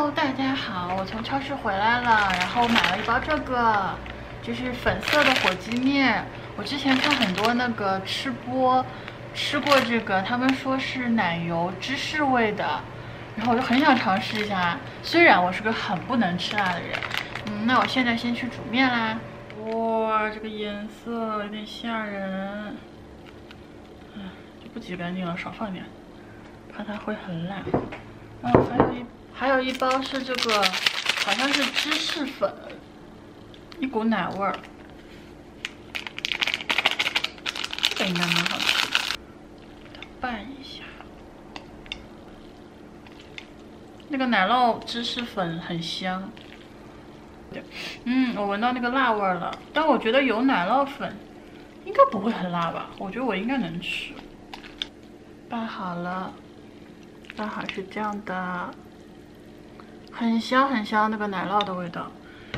Hello，大家好，我从超市回来了，然后买了一包这个，就是粉色的火鸡面。我之前看很多那个吃播吃过这个，他们说是奶油芝士味的，然后我就很想尝试一下。虽然我是个很不能吃辣的人，嗯，那我现在先去煮面啦。哇，这个颜色有点吓人，嗯，就不挤干净了，少放点，怕它会很烂。嗯，还有一还有一包是这个，好像是芝士粉，一股奶味儿，这个应该蛮好吃，拌一下。那个奶酪芝士粉很香，嗯，我闻到那个辣味了，但我觉得有奶酪粉，应该不会很辣吧？我觉得我应该能吃。拌好了。拌好是这样的，很香很香，那个奶酪的味道。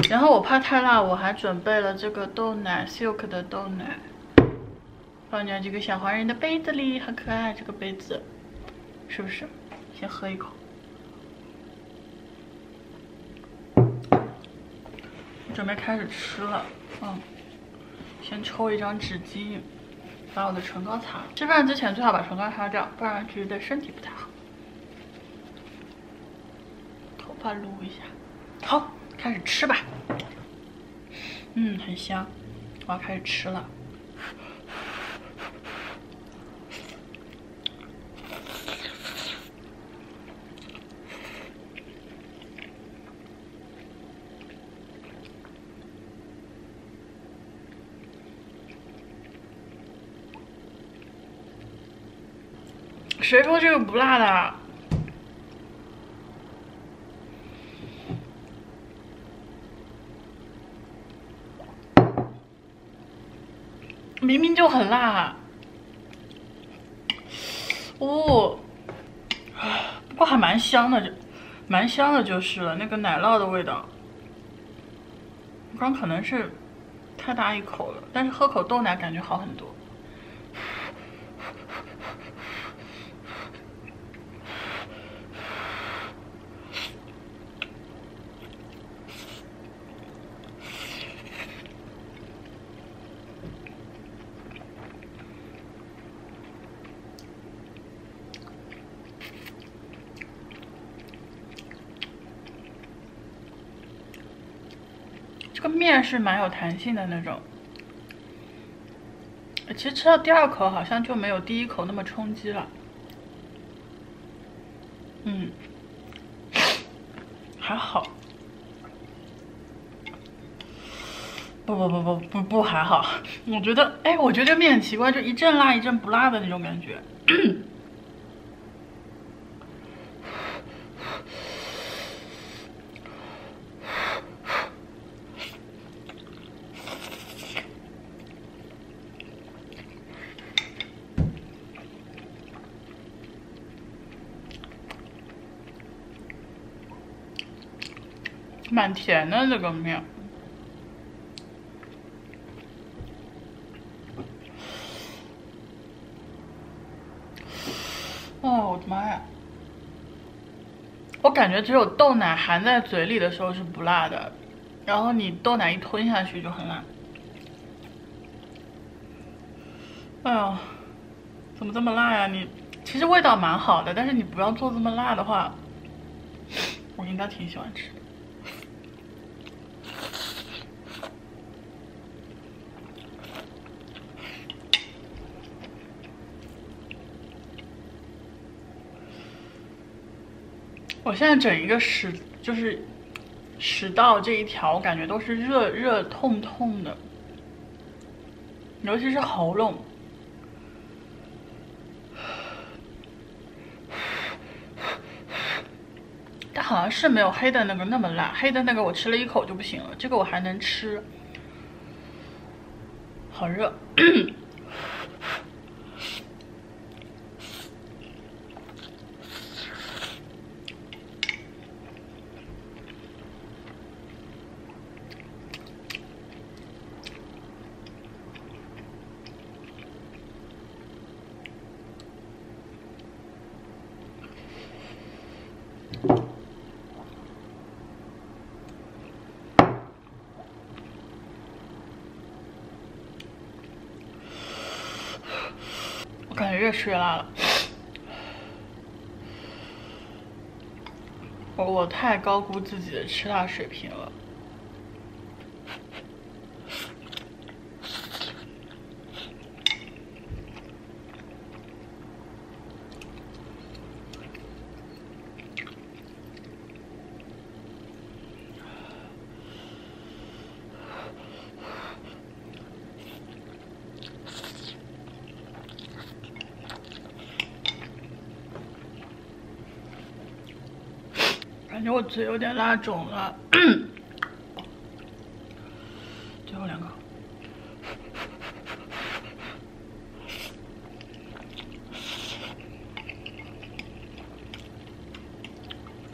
然后我怕太辣，我还准备了这个豆奶，Silk 的豆奶，放在这个小黄人的杯子里，好可爱，这个杯子，是不是？先喝一口。准备开始吃了，嗯，先抽一张纸巾，把我的唇膏擦。吃饭之前最好把唇膏擦掉，不然其实对身体不太好。把撸一下，好，开始吃吧。嗯，很香，我要开始吃了。谁说这个不辣的？明明就很辣，哦，不过还蛮香的，就蛮香的，就是了。那个奶酪的味道，刚可能是太大一口了，但是喝口豆奶感觉好很多。这个面是蛮有弹性的那种，其实吃到第二口好像就没有第一口那么冲击了。嗯，还好。不不不不不不还好，我觉得，哎，我觉得这面很奇怪，就一阵辣一阵不辣的那种感觉。蛮甜的这个面，哦，我的妈呀！我感觉只有豆奶含在嘴里的时候是不辣的，然后你豆奶一吞下去就很辣。哎呦，怎么这么辣呀？你其实味道蛮好的，但是你不要做这么辣的话，我应该挺喜欢吃的。我现在整一个食就是食道这一条，我感觉都是热热痛痛的，尤其是喉咙。但好像是没有黑的那个那么辣，黑的那个我吃了一口就不行了，这个我还能吃。好热。感觉越吃越辣了。我我太高估自己的吃辣水平了。感觉我嘴有点辣肿了，最后两个，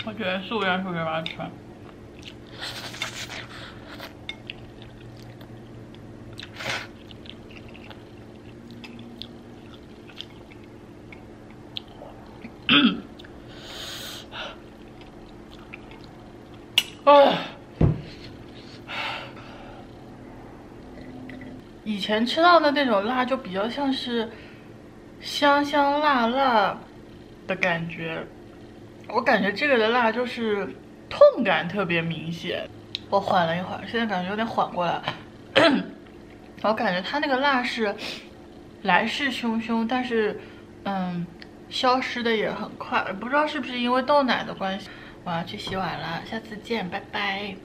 我觉得素元素给它吃啊！以前吃到的那种辣就比较像是香香辣辣的感觉，我感觉这个的辣就是痛感特别明显。我缓了一会儿，现在感觉有点缓过来。我感觉它那个辣是来势汹汹，但是嗯，消失的也很快，不知道是不是因为豆奶的关系。我要去洗碗了，下次见，拜拜。